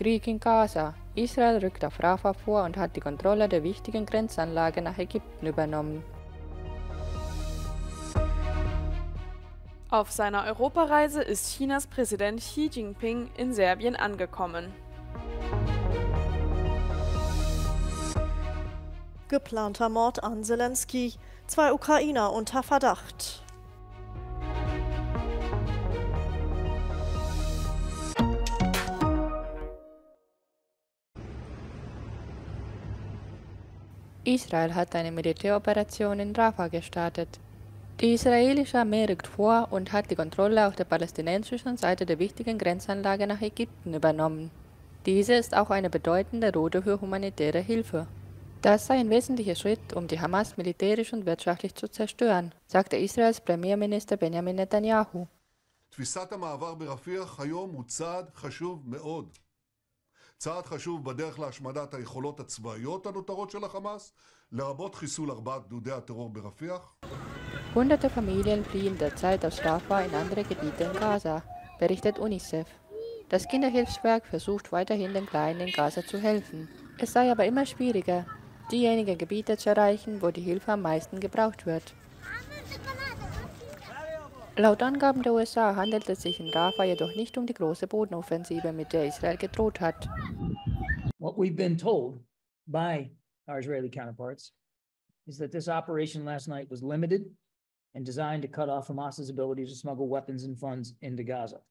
Krieg in Gaza. Israel rückt auf Rafah vor und hat die Kontrolle der wichtigen Grenzanlage nach Ägypten übernommen. Auf seiner Europareise ist Chinas Präsident Xi Jinping in Serbien angekommen. Geplanter Mord an Zelensky. Zwei Ukrainer unter Verdacht. Israel hat eine Militäroperation in Rafah gestartet. Die israelische Armee rückt vor und hat die Kontrolle auf der palästinensischen Seite der wichtigen Grenzanlage nach Ägypten übernommen. Diese ist auch eine bedeutende Route für humanitäre Hilfe. Das sei ein wesentlicher Schritt, um die Hamas militärisch und wirtschaftlich zu zerstören, sagte Israels Premierminister Benjamin Netanyahu. צעד חשוב בדרך להשמדת היכולות הצבאיות הנותרות של החמאס, לרבות חיסול ארבעת גדודי הטרור ברפיח. Hunderte Familien fliehen derzeit aus Rafah in andere Gebiete in Gaza, berichtet UNICEF. Das Kinderhilfswerk versucht weiterhin den Kleinen in Gaza zu helfen. Es sei aber immer schwieriger, diejenigen Gebiete zu erreichen, wo die Hilfe am meisten gebraucht wird. Laut Angaben der USA handelt es sich in Rafah jedoch nicht um die große Bodenoffensive, mit der Israel gedroht hat. What we've been told by our Israeli counterparts is that this operation last night was limited and designed to cut off Hamas's ability to smuggle weapons and funds into Gaza.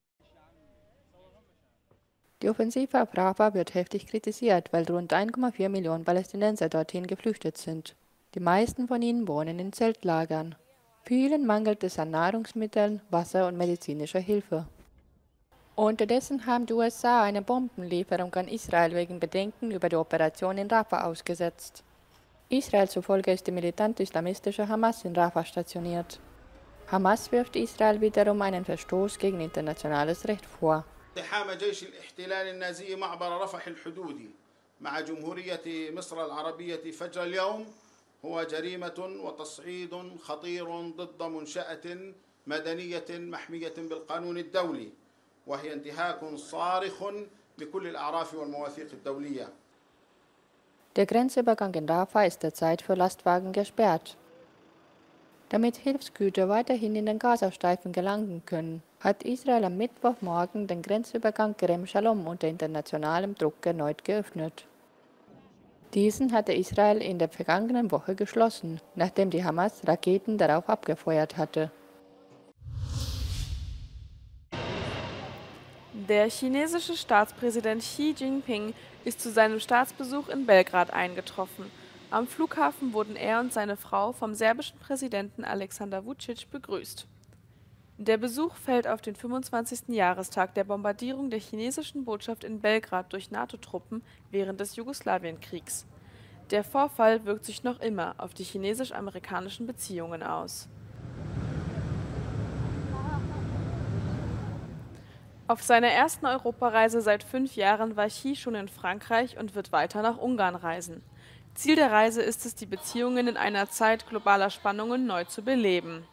Die Offensive auf Rafah wird heftig kritisiert, weil rund 1,4 Millionen Palästinenser dorthin geflüchtet sind. Die meisten von ihnen wohnen in Zeltlagern. Vielen mangelt es an Nahrungsmitteln, Wasser und medizinischer Hilfe. Unterdessen haben die USA eine Bombenlieferung an Israel wegen Bedenken über die Operation in Rafah ausgesetzt. Israel zufolge ist die militant-islamistische Hamas in Rafah stationiert. Hamas wirft Israel wiederum einen Verstoß gegen internationales Recht vor. مع جمهورية مصر العربية فجر اليوم هو جريمة وتصعيد خطير ضد منشأة مدنية محمية بالقانون الدولي وهي انتهاك صارخ لكل الأعراف والمواثيق الدولية Der Grenzübergang in Rafah ist derzeit für Lastwagen gesperrt. Damit Hilfsgüter weiterhin in den Gazastreifen gelangen können, hat Israel am Mittwochmorgen den Grenzübergang Kerem Shalom unter internationalem Druck erneut geöffnet. Diesen hatte Israel in der vergangenen Woche geschlossen, nachdem die Hamas Raketen darauf abgefeuert hatte. Der chinesische Staatspräsident Xi Jinping ist zu seinem Staatsbesuch in Belgrad eingetroffen. Am Flughafen wurden er und seine Frau vom serbischen Präsidenten Alexander Vucic begrüßt. Der Besuch fällt auf den 25. Jahrestag der Bombardierung der chinesischen Botschaft in Belgrad durch NATO-Truppen während des Jugoslawienkriegs. Der Vorfall wirkt sich noch immer auf die chinesisch-amerikanischen Beziehungen aus. Auf seiner ersten Europareise seit fünf Jahren war Xi schon in Frankreich und wird weiter nach Ungarn reisen. Ziel der Reise ist es, die Beziehungen in einer Zeit globaler Spannungen neu zu beleben.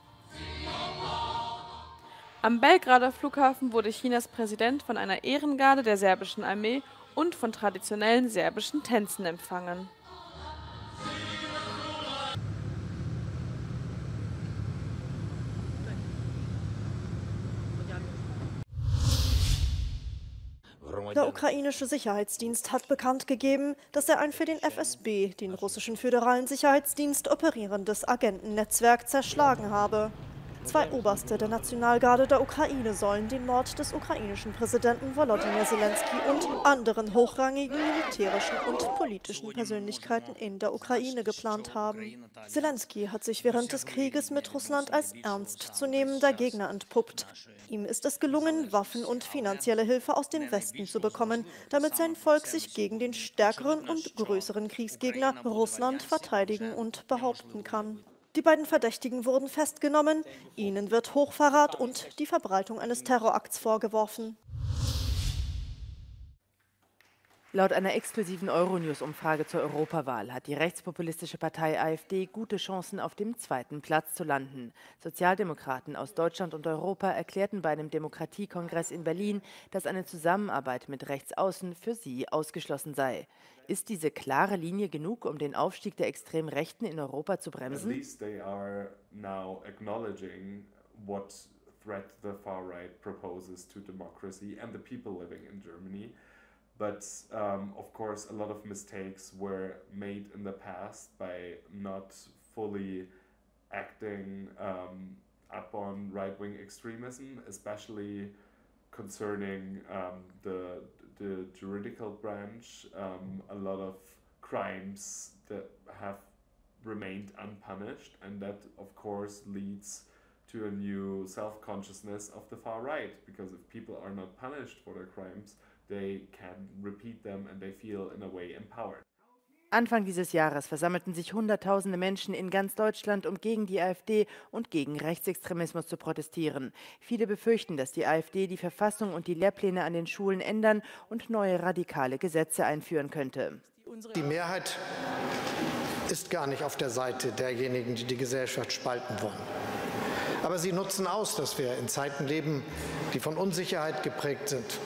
Am Belgrader Flughafen wurde Chinas Präsident von einer Ehrengarde der serbischen Armee und von traditionellen serbischen Tänzen empfangen. Der ukrainische Sicherheitsdienst hat bekannt gegeben, dass er ein für den FSB, den russischen föderalen Sicherheitsdienst, operierendes Agentennetzwerk zerschlagen habe. Zwei Oberste der Nationalgarde der Ukraine sollen den Mord des ukrainischen Präsidenten Volodymyr Zelensky und anderen hochrangigen militärischen und politischen Persönlichkeiten in der Ukraine geplant haben. Zelensky hat sich während des Krieges mit Russland als ernstzunehmender Gegner entpuppt. Ihm ist es gelungen, Waffen und finanzielle Hilfe aus dem Westen zu bekommen, damit sein Volk sich gegen den stärkeren und größeren Kriegsgegner Russland verteidigen und behaupten kann. Die beiden Verdächtigen wurden festgenommen. Ihnen wird Hochverrat und die Verbreitung eines Terrorakts vorgeworfen. Laut einer exklusiven Euronews-Umfrage zur Europawahl hat die rechtspopulistische Partei AfD gute Chancen, auf dem zweiten Platz zu landen. Sozialdemokraten aus Deutschland und Europa erklärten bei einem Demokratiekongress in Berlin, dass eine Zusammenarbeit mit Rechtsaußen für sie ausgeschlossen sei. Ist diese klare Linie genug, um den Aufstieg der extremen Rechten in Europa zu bremsen? what threat the far right proposes to democracy and the people living in Germany. But um, of course, a lot of mistakes were made in the past by not fully acting um, upon right wing extremism, especially concerning um, the, the juridical branch. Um, a lot of crimes that have remained unpunished, and that, of course, leads to a new self consciousness of the far right because if people are not punished for their crimes, they can repeat them and they feel in a way empowered. Anfang dieses Jahres versammelten sich Hunderttausende Menschen in ganz Deutschland, um gegen die AfD und gegen Rechtsextremismus zu protestieren. Viele befürchten, dass die AfD die Verfassung und die Lehrpläne an den Schulen ändern und neue radikale Gesetze einführen könnte. Die Mehrheit ist gar nicht auf der Seite derjenigen, die die Gesellschaft spalten wollen. Aber sie nutzen aus, dass wir in Zeiten leben, die von Unsicherheit geprägt sind.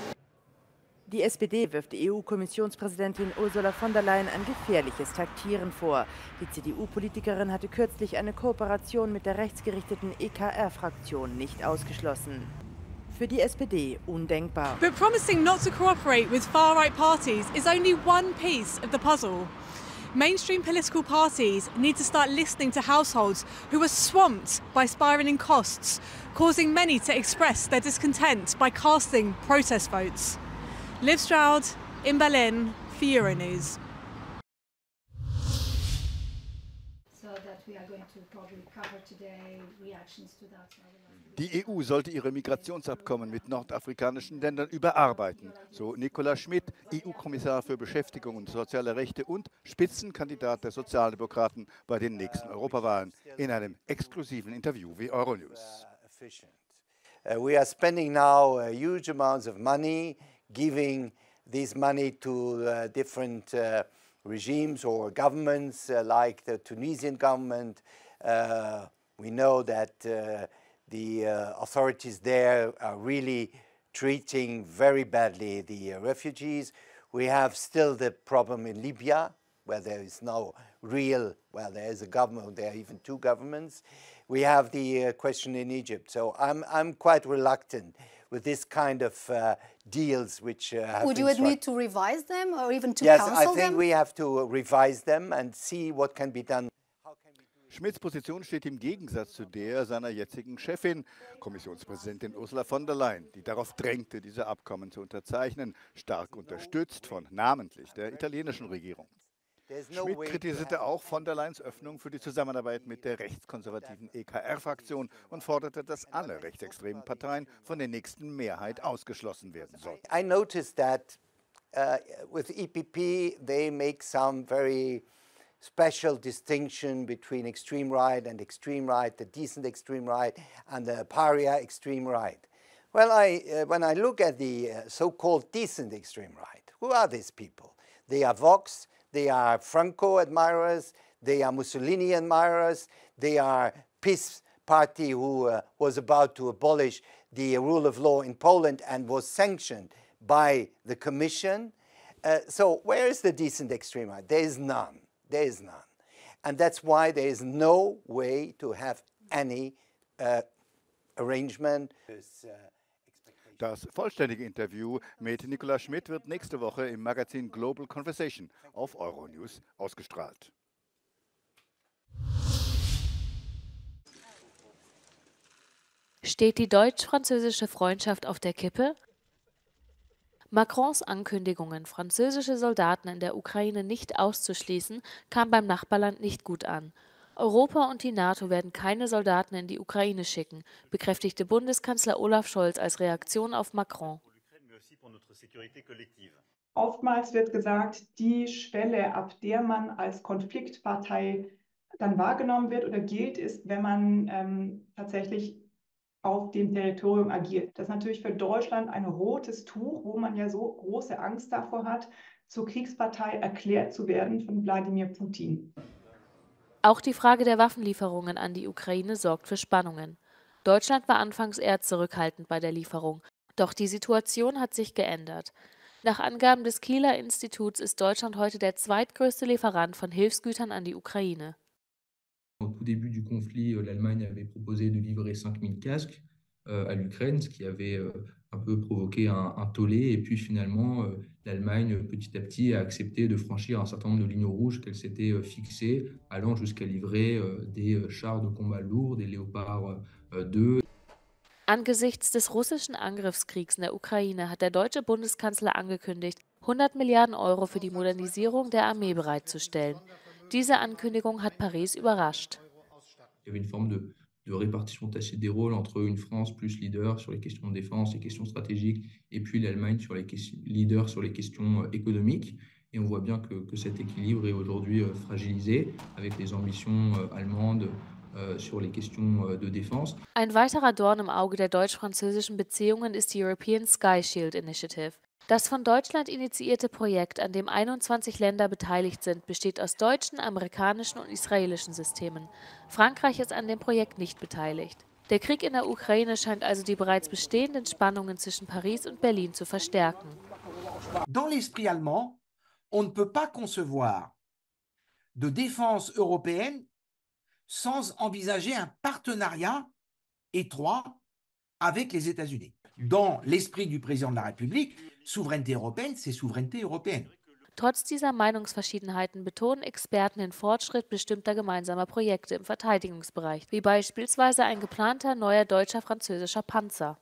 Die SPD wirft EU-Kommissionspräsidentin Ursula von der Leyen ein gefährliches Taktieren vor. Die CDU-Politikerin hatte kürzlich eine Kooperation mit der rechtsgerichteten EKR-Fraktion nicht ausgeschlossen. Für die SPD undenkbar. But promising not to cooperate with far-right parties is only one piece of the puzzle. Mainstream political parties need to start listening to households who are swamped by spiralling costs, causing many to express their discontent by casting protest votes. Liv Stroud in Berlin for Euronews. So that we are going to probably cover today reactions to that. Die EU sollte ihre Migrationsabkommen mit nordafrikanischen Ländern überarbeiten, so Nicola Schmidt, EU-Kommissar für Beschäftigung und soziale Rechte und Spitzenkandidat der Sozialdemokraten bei den nächsten Europawahlen, in einem exklusiven Interview wie Euronews. Uh, we are spending now uh, huge amounts of money, giving this money to uh, different uh, regimes or governments, uh, like the Tunisian government. Uh, we know that the uh, authorities there are really treating very badly the uh, refugees. We have still the problem in Libya, where there is no real, well, there is a government, there are even two governments. We have the uh, question in Egypt. So I'm, I'm quite reluctant with this kind of uh, deals which uh, Would you admit to revise them or even to yes, them? I think we have to revise them and see what can be done. Schmidts Position steht im Gegensatz zu der seiner jetzigen Chefin, Kommissionspräsidentin Ursula von der Leyen, die darauf drängte, diese Abkommen zu unterzeichnen, stark unterstützt von namentlich der italienischen Regierung. Schmidt kritisierte auch von der Leyens Öffnung für die Zusammenarbeit mit der rechtskonservativen EKR-Fraktion und forderte, dass alle rechtsextremen Parteien von der nächsten Mehrheit ausgeschlossen werden sollten. I noticed that uh, with EPP they make some very special distinction between extreme right and extreme right, the decent extreme right and the pariah extreme right. Well, I, uh, when I look at the uh, so-called decent extreme right, who are these people? They are Vox, they are Franco admirers, they are Mussolini admirers, they are peace party who uh, was about to abolish the rule of law in Poland and was sanctioned by the Commission. Uh, so where is the decent extreme right? There is none. There is none. And that's why there is no way to have any uh, arrangement. Das vollständige Interview mit Nicola Schmidt wird nächste Woche im Magazin Global Conversation auf Euronews ausgestrahlt. Steht die deutsch-französische Freundschaft auf der Kippe? Macrons Ankündigungen, französische Soldaten in der Ukraine nicht auszuschließen, kam beim Nachbarland nicht gut an. Europa und die NATO werden keine Soldaten in die Ukraine schicken, bekräftigte Bundeskanzler Olaf Scholz als Reaktion auf Macron. Oftmals wird gesagt, die Schwelle, ab der man als Konfliktpartei dann wahrgenommen wird oder gilt, ist, wenn man ähm, tatsächlich auf dem Territorium agiert. Das ist natürlich für Deutschland ein rotes Tuch, wo man ja so große Angst davor hat, zur Kriegspartei erklärt zu werden von Wladimir Putin. Auch die Frage der Waffenlieferungen an die Ukraine sorgt für Spannungen. Deutschland war anfangs eher zurückhaltend bei der Lieferung, doch die Situation hat sich geändert. Nach Angaben des Kieler Instituts ist Deutschland heute der zweitgrößte Lieferant von Hilfsgütern an die Ukraine. Au tout début du conflit, euh, l'Allemagne avait proposé de livrer 5000 casques à l'Ukraine, ce qui avait euh, un peu provoqué un, un tollé. Et puis finalement, l'Allemagne, petit à petit, a accepté de franchir un certain nombre de lignes rouges qu'elle s'était fixées, allant jusqu'à livrer des chars de combat lourds, des Léopard 2. Angesichts des russischen Angriffskriegs in der Ukraine hat der deutsche Bundeskanzler angekündigt, 100 Milliarden Euro für die Modernisierung der Armee bereitzustellen. Diese Ankündigung hat Paris überrascht. Il y avait une forme de, de répartition tacite des rôles entre une France plus leader sur les questions de défense, les questions stratégiques, et puis l'Allemagne sur les leader sur les questions euh, économiques. Et on voit bien que, que cet équilibre est aujourd'hui euh, fragilisé avec les ambitions euh, allemandes sur les questions de défense. Ein weiterer Dorn im Auge der deutsch-französischen Beziehungen ist die European Sky Shield Initiative. Das von Deutschland initiierte Projekt, an dem 21 Länder beteiligt sind, besteht aus deutschen, amerikanischen und israelischen Systemen. Frankreich ist an dem Projekt nicht beteiligt. Der Krieg in der Ukraine scheint also die bereits bestehenden Spannungen zwischen Paris und Berlin zu verstärken. Dans l'esprit allemand, on ne peut pas concevoir de défense européenne sans envisager un partenariat étroit avec les États-Unis. Dans l'esprit du président de la République, Souveraineté européenne, c'est Souveraineté européenne. Trotz dieser Meinungsverschiedenheiten betonen Experten den Fortschritt bestimmter gemeinsamer Projekte im Verteidigungsbereich, wie beispielsweise ein geplanter neuer deutscher-französischer Panzer.